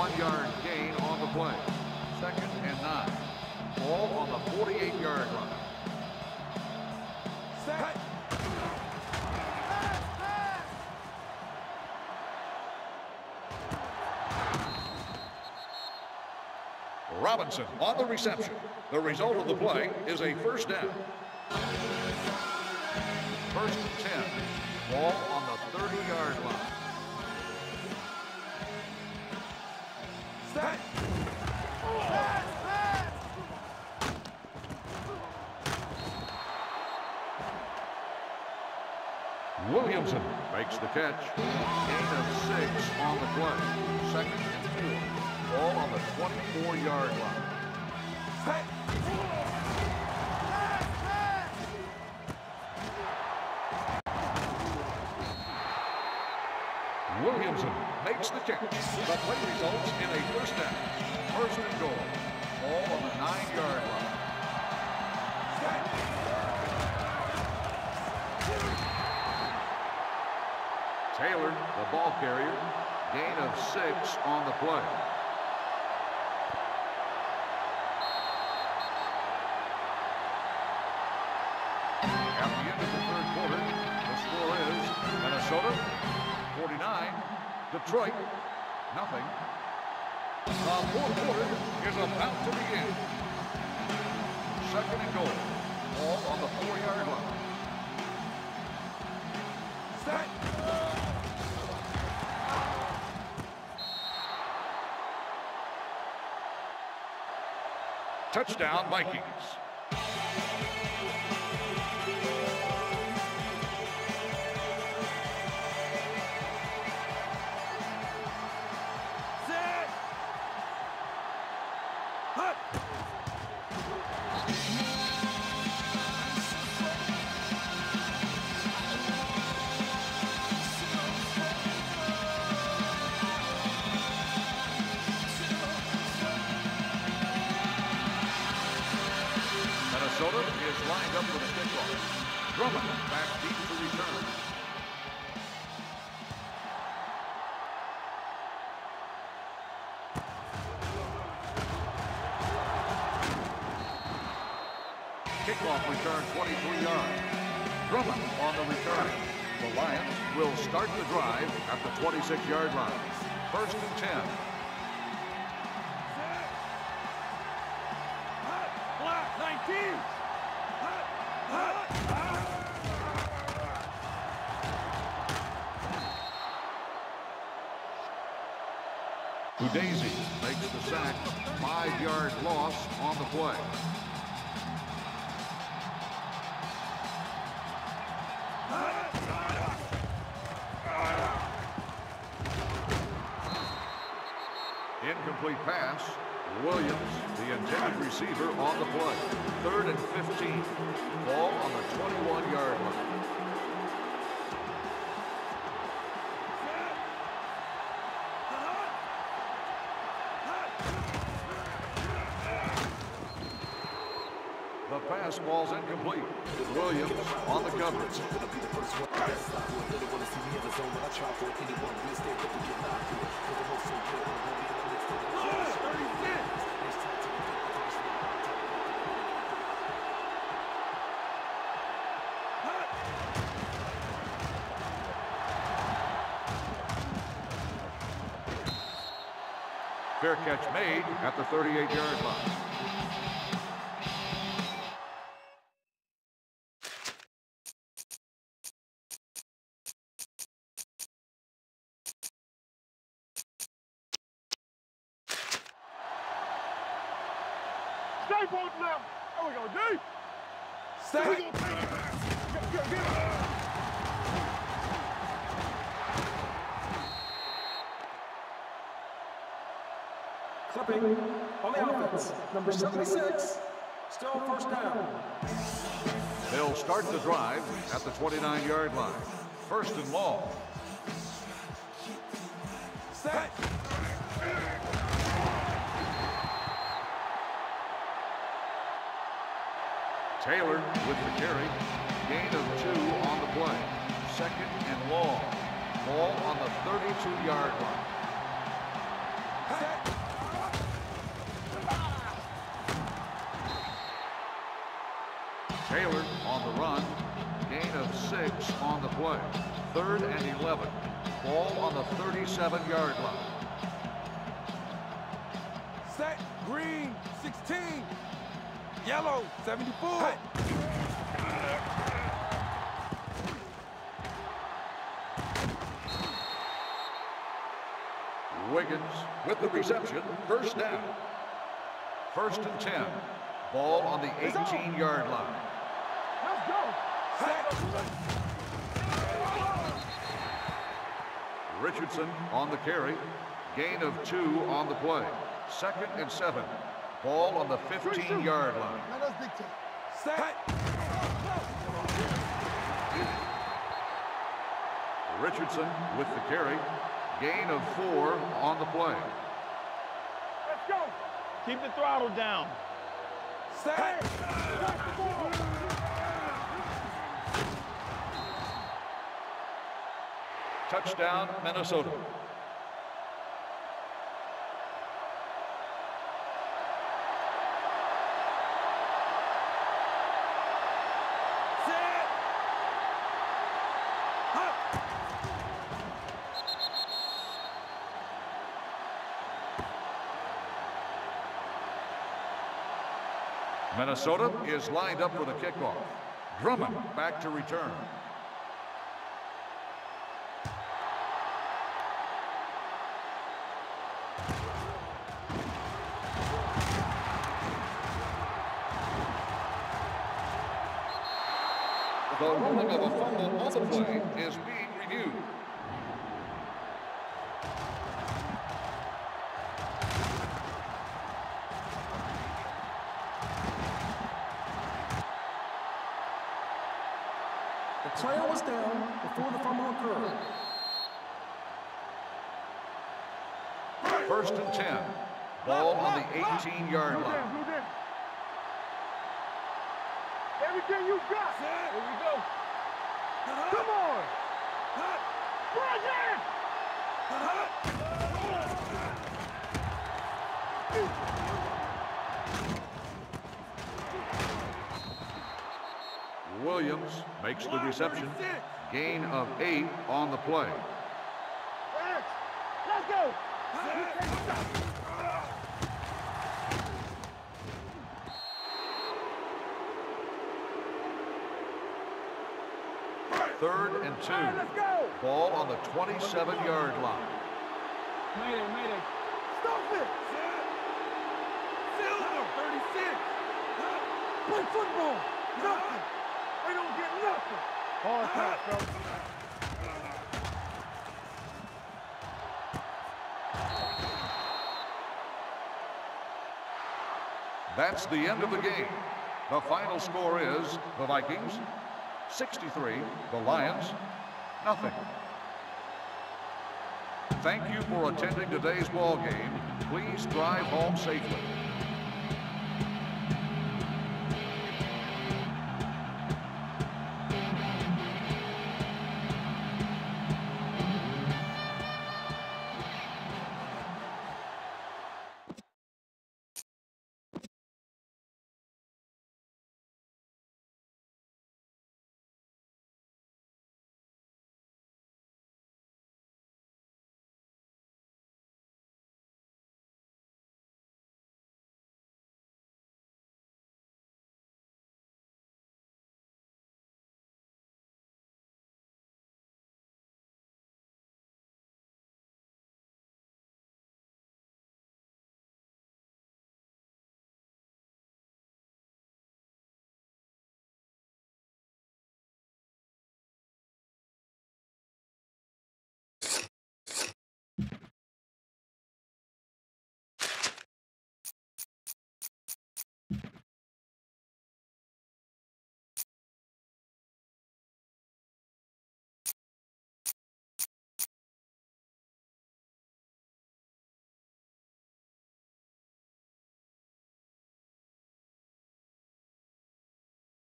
one-yard gain on the play. Second and nine. Ball on the 48-yard line. Set. Robinson on the reception. The result of the play is a first down. First and 10. Ball on the 30-yard line. Williamson makes the catch. Gain of six on the play. Second and four. Ball on the 24-yard line. Set. Williamson makes the catch. The play results in a first down. First and goal. Ball on the nine-yard line. Taylor, the ball carrier. Gain of six on the play. 49, Detroit nothing. The fourth quarter is about to begin. Second and goal. Ball on the four-yard line. Set. Touchdown Vikings. Drummond back deep to return. Kickoff return 23 yards. Drummond on the return. The Lions will start the drive at the 26-yard line. First and 10. Udeze makes the sack. Five-yard loss on the play. Incomplete pass. Williams, the intended receiver, on the play. Third and 15. Ball on the 21-yard line. Incomplete. Williams on the coverage. Fair catch made at the 38-yard line. Stay both now. There we go, deep. Set. We gonna take it. Get, get, get. Clipping on the offense. Number 76. Still first down. They'll start the drive at the 29-yard line. First and long. Set. Taylor with the carry. Gain of two on the play. Second and long. Ball on the 32-yard line. Taylor on the run. Gain of six on the play. Third and 11. Ball on the 37-yard line. Yellow. 74. Wiggins with the reception. First down. First and 10. Ball on the 18-yard line. Let's go. Richardson on the carry. Gain of two on the play. Second and seven. Ball on the 15-yard line. Let us dictate. Set. Richardson with the carry. Gain of four on the play. Let's go. Keep the throttle down. Set. Touchdown, Minnesota. Set. Hop. Minnesota is lined up for the kickoff. Drummond back to return. The ruling of a fumble on the play is being reviewed. The player was down before the fumble occurred. First and 10. Ball on the 18-yard Do this, line. do this. Everything you got. Here we go. Come on. Hop. Williams makes the reception. Gain of eight on the play. Let's go. Third and two. All right, let's go. Ball on the 27-yard line. Mayday, mayday. Stop it. Silver. 36. Play football. Nothing. They don't get nothing. Hard pass, bro. That's the end of the game. The final score is the Vikings 63, the Lions nothing. Thank you for attending today's ball game. Please drive home safely.